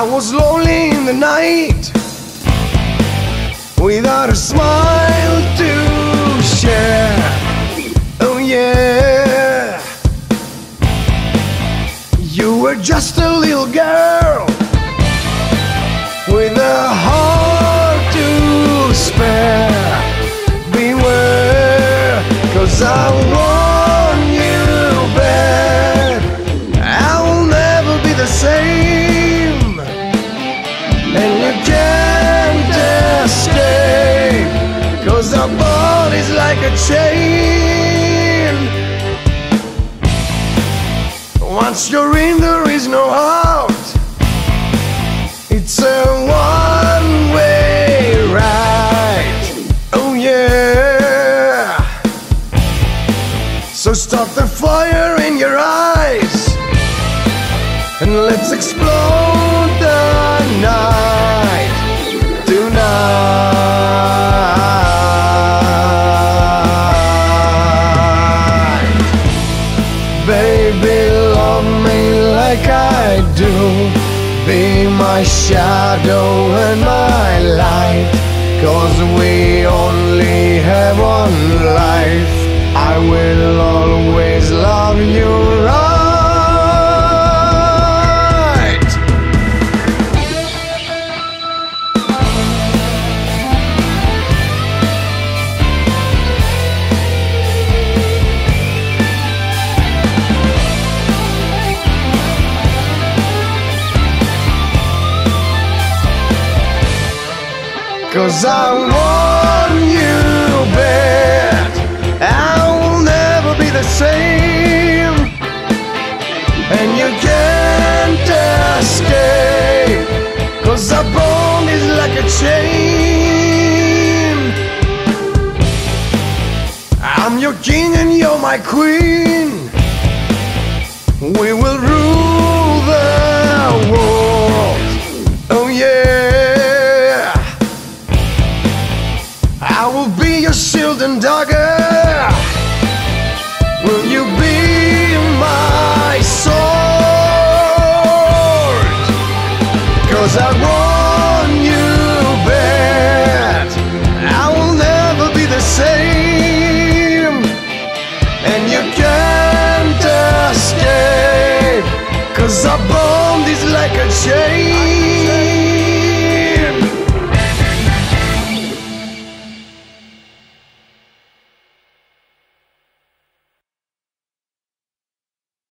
I was lonely in the night without a smile to share. Oh, yeah. You were just a little girl with a heart to spare. Beware, cause I warn like a chain. Once you're in, there is no out. It's a one way ride. Oh, yeah. So start the fire in your eyes and let's explode do. Be my shadow and my light. Cause we only Cause I want you bad. I will never be the same. And you can't escape. Cause our bond is like a chain. I'm your king and you're my queen. We will rule your shield and dagger. Will you be my sword? Cause I want you bad. I will never be the same. And you can't escape. Cause our bond is like a chain.